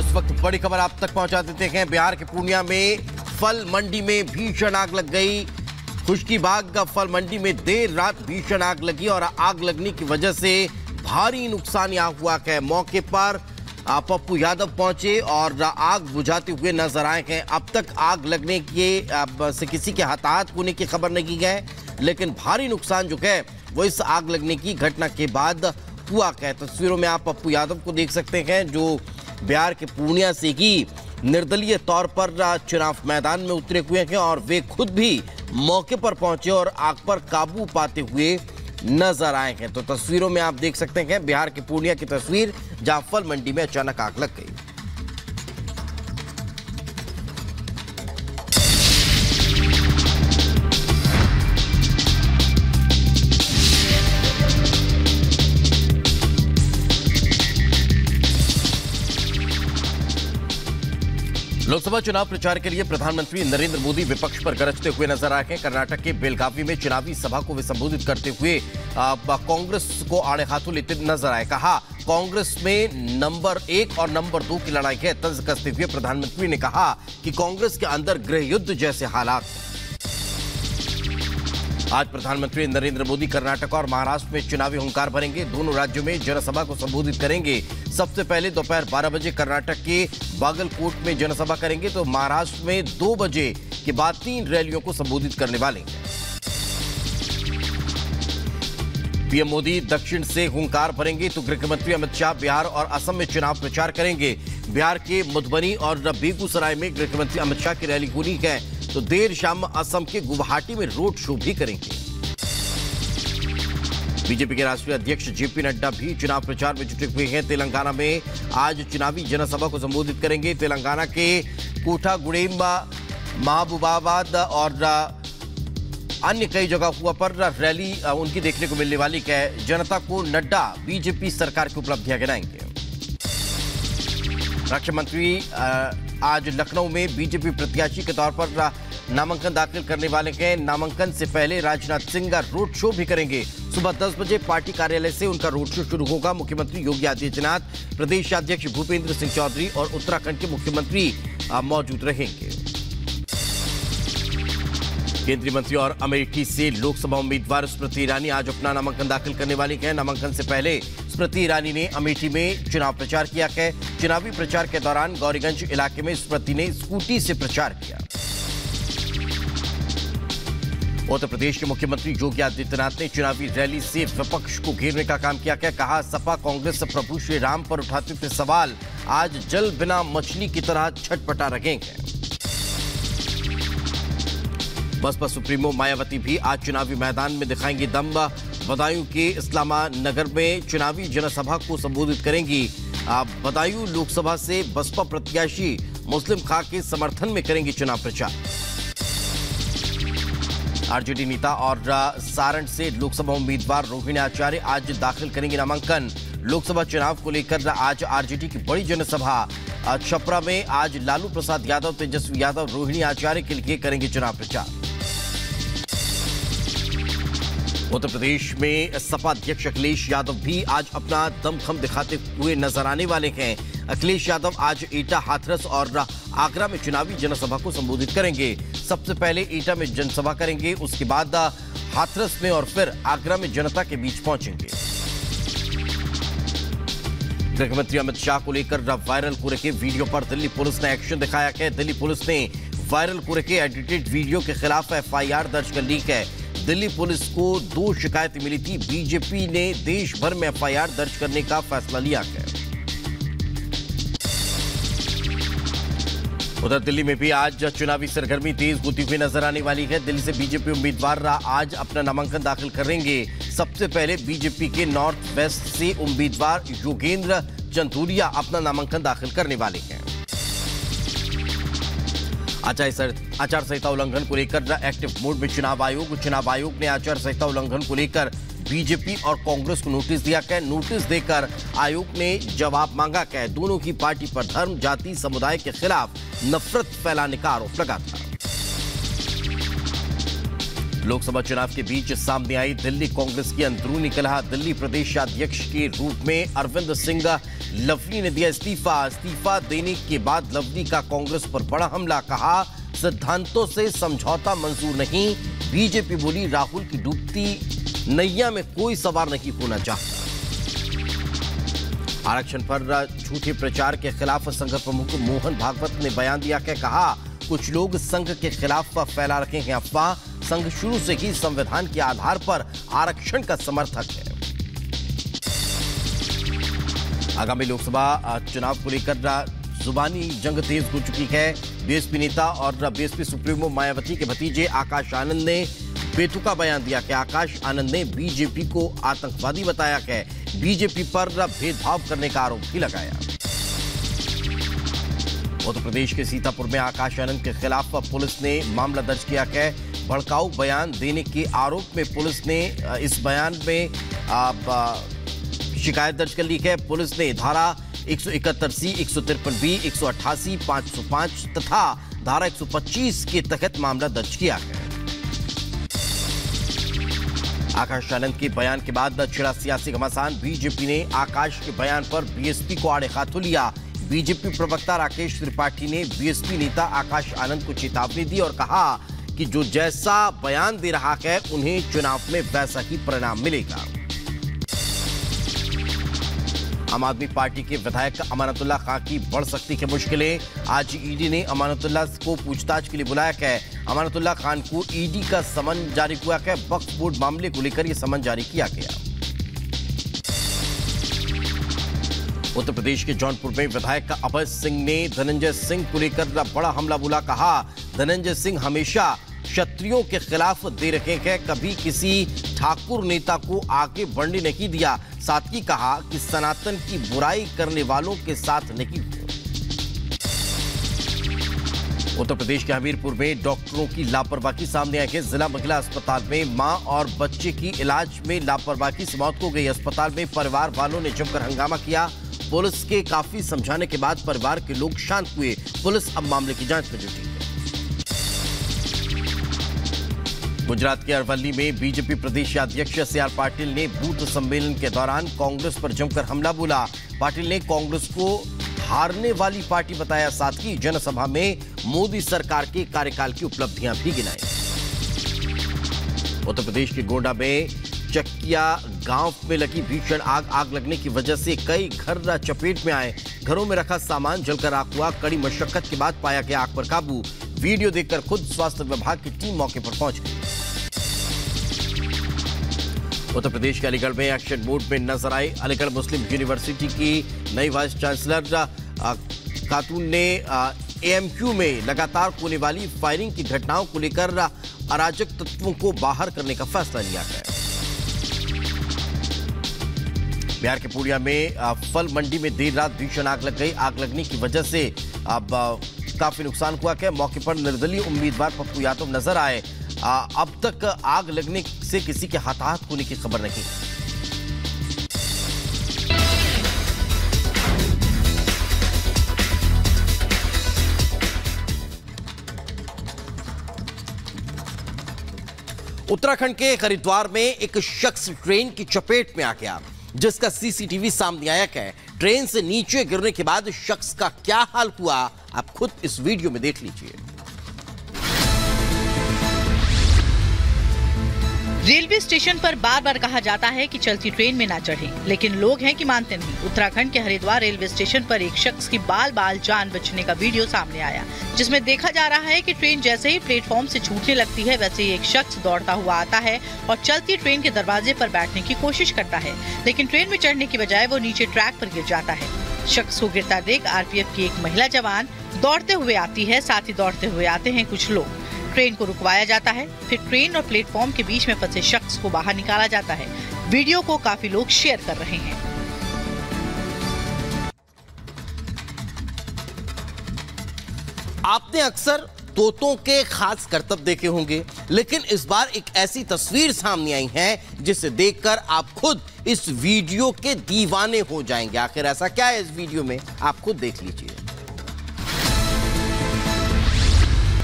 इस वक्त बड़ी खबर आप तक पहुँचा देते हैं बिहार के पूर्णिया में फल मंडी में भीषण आग लग गई। खुशकी बाग का फल मंडी में देर रात भीषण आग लगी और आग लगने की वजह से भारी नुकसान यहाँ हुआ है। मौके पर पप्पू यादव पहुँचे और आग बुझाते हुए नज़र आए हैं। अब तक आग लगने के से किसी के हताहत होने की खबर नहीं है, लेकिन भारी नुकसान जो है, वो इस आग लगने की घटना के बाद हुआ है। तस्वीरों में आप पप्पू यादव को देख सकते हैं, जो बिहार के पूर्णिया से ही निर्दलीय तौर पर चुनाव मैदान में उतरे हुए हैं और वे खुद भी मौके पर पहुँचे और आग पर काबू पाते हुए नज़र आए हैं। तो तस्वीरों में आप देख सकते हैं बिहार के पूर्णिया की तस्वीर, जहाँ फल मंडी में अचानक आग लग गई। लोकसभा चुनाव प्रचार के लिए प्रधानमंत्री नरेंद्र मोदी विपक्ष पर गरजते हुए नज़र आए हैं। कर्नाटक के बेलगावी में चुनावी सभा को संबोधित करते हुए कांग्रेस को आड़े हाथों लेते नज़र आए। कहा, कांग्रेस में नंबर एक और नंबर दो की लड़ाई है, तंज कसते हुए प्रधानमंत्री ने कहा कि कांग्रेस के अंदर गृह युद्ध जैसे हालात। आज प्रधानमंत्री नरेंद्र मोदी कर्नाटक और महाराष्ट्र में चुनावी हुंकार भरेंगे। दोनों राज्यों में जनसभा को संबोधित करेंगे। सबसे पहले दोपहर 12 बजे कर्नाटक के बागलकोट में जनसभा करेंगे तो महाराष्ट्र में दो बजे के बाद तीन रैलियों को संबोधित करने वाले पीएम मोदी दक्षिण से हुंकार भरेंगे तो गृहमंत्री अमित शाह बिहार और असम में चुनाव प्रचार करेंगे। बिहार के मधुबनी और बेगूसराय में गृहमंत्री अमित शाह की रैली होनी है। तो देर शाम असम के गुवाहाटी में रोड शो भी करेंगे। बीजेपी के राष्ट्रीय अध्यक्ष जेपी नड्डा भी चुनाव प्रचार में जुटे हुए हैं। तेलंगाना में आज चुनावी जनसभा को संबोधित करेंगे। तेलंगाना के कोठागुड़ेम्बा, महबूबाबाद और अन्य कई जगह पर रैली उनकी देखने को मिलने वाली है। जनता को नड्डा बीजेपी सरकार की उपलब्धियाँ गिनाएँगे। रक्षा मंत्री आज लखनऊ में बीजेपी प्रत्याशी के तौर पर नामांकन दाखिल करने वाले हैं नामांकन से पहले राजनाथ सिंह का रोड शो भी करेंगे। सुबह 10 बजे पार्टी कार्यालय से उनका रोड शो शुरू होगा। मुख्यमंत्री योगी आदित्यनाथ प्रदेश अध्यक्ष भूपेंद्र सिंह चौधरी और उत्तराखंड के मुख्यमंत्री मौजूद रहेंगे। केंद्रीय मंत्री और अमेठी से लोकसभा उम्मीदवार स्मृति ईरानी आज अपना नामांकन दाखिल करने वाली है नामांकन से पहले स्मृति ईरानी ने अमेठी में चुनाव प्रचार किया। है चुनावी प्रचार के दौरान गौरीगंज इलाके में स्मृति ने स्कूटी से प्रचार किया। उत्तर प्रदेश के मुख्यमंत्री योगी आदित्यनाथ ने चुनावी रैली से विपक्ष को घेरने का काम किया। क्या कहा? सपा कांग्रेस प्रभु श्री राम पर उठाते थे सवाल। आज जल बिना मछली की तरह छटपटा रखेंगे। बसपा सुप्रीमो मायावती भी आज चुनावी मैदान में दिखाएँगी दम। बदायूं के इस्लामा नगर में चुनावी जनसभा को संबोधित करेंगी। बदायूं लोकसभा से बसपा प्रत्याशी मुस्लिम खां के समर्थन में करेंगी चुनाव प्रचार। आरजेडी नेता और सारण से लोकसभा उम्मीदवार रोहिणी आचार्य आज दाखिल करेंगे नामांकन। लोकसभा चुनाव को लेकर आज आरजेडी की बड़ी जनसभा। छपरा में आज लालू प्रसाद यादव, तेजस्वी यादव, रोहिणी आचार्य के लिए करेंगे चुनाव प्रचार। उत्तर प्रदेश में सपा अध्यक्ष अखिलेश यादव भी आज अपना दमखम दिखाते हुए नज़र आने वाले हैं। अखिलेश यादव आज ईटा हाथरस और आगरा में चुनावी जनसभा को संबोधित करेंगे। सबसे पहले ईटा में जनसभा करेंगे, उसके बाद हाथरस में और फिर आगरा में जनता के बीच पहुँचेंगे। गृहमंत्री अमित शाह को लेकर वायरल कुरे के वीडियो पर दिल्ली पुलिस ने एक्शन दिखाया है। दिल्ली पुलिस ने वायरल कुरे के एडिटेड वीडियो के खिलाफ एफआईआर दर्ज कर ली है। दिल्ली पुलिस को दो शिकायतें मिली थी। बीजेपी ने देश भर में एफआईआर दर्ज करने का फैसला लिया है। उधर दिल्ली में भी आज चुनावी सरगर्मी तेज होती हुई नज़र आने वाली है। दिल्ली से बीजेपी उम्मीदवार आज अपना नामांकन दाखिल करेंगे। सबसे पहले बीजेपी के नॉर्थ वेस्ट से उम्मीदवार योगेंद्र चंदूरिया अपना नामांकन दाखिल करने वाले हैं। आचार संहिता उल्लंघन को लेकर एक्टिव मोड में चुनाव आयोग चुनाव आयोग ने आचार संहिता उल्लंघन को लेकर बीजेपी और कांग्रेस को नोटिस दिया कह नोटिस देकर आयोग ने जवाब मांगा है दोनों की पार्टी पर धर्म, जाति, समुदाय के खिलाफ नफरत फैलाने का आरोप लगा था। लोकसभा चुनाव के बीच सामने आई दिल्ली कांग्रेस की अंदरूनी कलह, दिल्ली प्रदेश अध्यक्ष के रूप में अरविंद सिंह लवली ने दिया इस्तीफा। इस्तीफा देने के बाद लवली का कांग्रेस पर बड़ा हमला कहा। सिद्धांतों से समझौता मंजूर नहीं। बीजेपी बोली, राहुल की डूबती नैया में कोई सवार नहीं होना चाहता। आरक्षण पर झूठे प्रचार के खिलाफ संघ प्रमुख मोहन भागवत ने बयान दिया कहा, कुछ लोग संघ के खिलाफ फैला रखे हैं अफवाह। संघ शुरू से ही संविधान के आधार पर आरक्षण का समर्थक है। आगामी लोकसभा चुनाव को लेकर जुबानी जंग तेज हो चुकी है। बीएसपी नेता और बीएसपी सुप्रीमो मायावती के भतीजे आकाश आनंद ने बेतुका बयान दिया कि आकाश आनंद ने बीजेपी को आतंकवादी बताया है बीजेपी पर भेदभाव करने का आरोप भी लगाया। उत्तर प्रदेश के सीतापुर में आकाश आनंद के खिलाफ पुलिस ने मामला दर्ज किया है। भड़काऊ बयान देने के आरोप में पुलिस ने इस बयान में शिकायत दर्ज कर ली है। पुलिस ने धारा एक सौ इकहत्तर सी, एक सौ तिरपन बी, एक सौ अट्ठासी, पाँच सौ पाँच तथा धारा 125 के तहत मामला दर्ज किया है। आकाश आनंद के बयान के बाद छिड़ा सियासी घमासान, बीजेपी ने आकाश के बयान पर बीएसपी को आड़े हाथों लिया। बीजेपी प्रवक्ता राकेश त्रिपाठी ने बीएसपी नेता आकाश आनंद को चेतावनी दी और कहा कि जो जैसा बयान दे रहा है, उन्हें चुनाव में वैसा ही परिणाम मिलेगा। आम आदमी पार्टी के विधायक अमानतुल्ला खान की बढ़ सकती है मुश्किलें। आज ईडी ने अमानतुल्ला को पूछताछ के लिए बुलाया है। अमानतुल्ला खान को ईडी का समन जारी हुआ है। वक्फ बोर्ड मामले को लेकर यह समन जारी किया गया। उत्तर प्रदेश के जौनपुर में विधायक अभय सिंह ने धनंजय सिंह को लेकर बड़ा हमला बोला। कहा, धनंजय सिंह हमेशा क्षत्रियों के खिलाफ दे रखे हैं। कभी किसी ठाकुर नेता को आगे बढ़ने नहीं दिया। साथ ही कहा कि सनातन की बुराई करने वालों के साथ नहीं उत्तर प्रदेश के हमीरपुर में डॉक्टरों की लापरवाही सामने आई है। जिला महिला अस्पताल में माँ और बच्चे की इलाज में लापरवाही से मौत हो गई। अस्पताल में परिवार वालों ने जमकर हंगामा किया। पुलिस के काफ़ी समझाने के बाद परिवार के लोग शांत हुए। पुलिस अब मामले की जाँच में जुटी गुजरात के अरवली में बीजेपी प्रदेश अध्यक्ष सी आर पाटिल ने बूथ सम्मेलन के दौरान कांग्रेस पर जमकर हमला बोला। पाटिल ने कांग्रेस को हारने वाली पार्टी बताया, साथ ही जनसभा में मोदी सरकार के कार्यकाल की उपलब्धियाँ भी गिनाई। उत्तर प्रदेश के गोंडा में चक्किया गाँव में लगी भीषण आग आग लगने की वजह से कई घर चपेट में आए। घरों में रखा सामान, जलकर आग हुआ, कड़ी मशक्कत के बाद पाया गया आग पर काबू। वीडियो देखकर खुद स्वास्थ्य विभाग की टीम मौके पर पहुँच। गई उत्तर प्रदेश के अलीगढ़ में एक्शन मोड में नज़र आई। अलीगढ़ मुस्लिम यूनिवर्सिटी की नई वाइस चांसलर खातून ने एएमक्यू में लगातार होने वाली फायरिंग की घटनाओं को लेकर अराजक तत्वों को बाहर करने का फैसला लिया है। बिहार के पूर्णिया में फल मंडी में देर रात भीषण आग लग गई। आग लगने की वजह से अब काफ़ी नुकसान हुआ है मौके पर निर्दलीय उम्मीदवार पप्पू यादव नज़र आए। अब तक आग लगने से किसी के हताहत होने की खबर नहीं। उत्तराखंड के हरिद्वार में एक शख्स ट्रेन की चपेट में आ गया। जिसका सीसीटीवी सामने आया है? ट्रेन से नीचे गिरने के बाद शख्स का क्या हाल हुआ? आप खुद इस वीडियो में देख लीजिए। रेलवे स्टेशन पर बार बार कहा जाता है कि चलती ट्रेन में ना चढ़े, लेकिन लोग हैं कि मानते नहीं। उत्तराखंड के हरिद्वार रेलवे स्टेशन पर एक शख्स की बाल बाल जान बचने का वीडियो सामने आया, जिसमें देखा जा रहा है कि ट्रेन जैसे ही प्लेटफॉर्म से छूटने लगती है, वैसे ही एक शख्स दौड़ता हुआ आता है और चलती ट्रेन के दरवाजे पर बैठने की कोशिश करता है, लेकिन ट्रेन में चढ़ने की बजाय वो नीचे ट्रैक पर गिर जाता है। शख्स को गिरता देख आरपीएफ की एक महिला जवान दौड़ते हुए आती है, साथ ही दौड़ते हुए आते हैं कुछ लोग। ट्रेन को रुकवाया जाता है। फिर ट्रेन और प्लेटफॉर्म के बीच में फंसे शख्स को बाहर निकाला जाता है। वीडियो को काफ़ी लोग शेयर कर रहे हैं। आपने अक्सर तोतों के खास करतब देखे होंगे, लेकिन इस बार एक ऐसी तस्वीर सामने आई है, जिसे देखकर आप खुद इस वीडियो के दीवाने हो जाएँगे। आखिर ऐसा क्या है इस वीडियो में? आप खुद देख लीजिए।